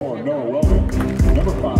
For Noah Number five,